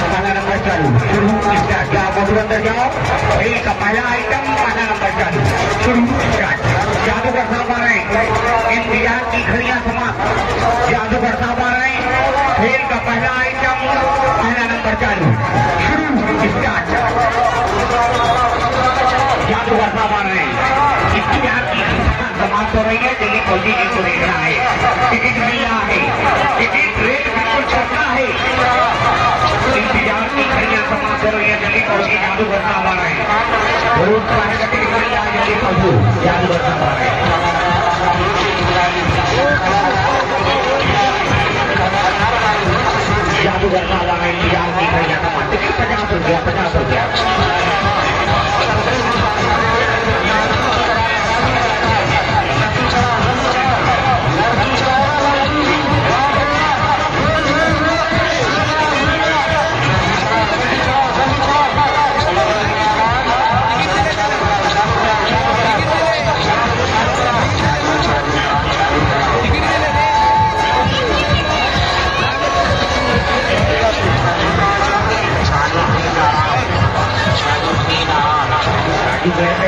पहला नंबर चालू शुरू स्टार्ट जाओ बबू अंदर जाओ खेल का पहला आइटम पहला नंबर चालू शुरू स्टार्ट जादू का साहब रहे हैं इंतज़ार की घड़ियाँ समाप्त जादू का साहब रहे हैं खेल का पहला आइटम पहला नंबर चालू शुरू जादू का साहब रहे हैं इंतज़ार की समाप्त हो रही है दिल्ली कोची को देख है टिकट मिल रहा है टिकट रेट बिल्कुल छपना है फौजी जादूगर साहब आ रहे हैं रोज पहले का टिकट मिल रहा है दिल्ली फौजी जादूगर साहब आ रहे हैं जादूगर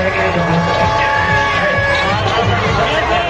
Thank you.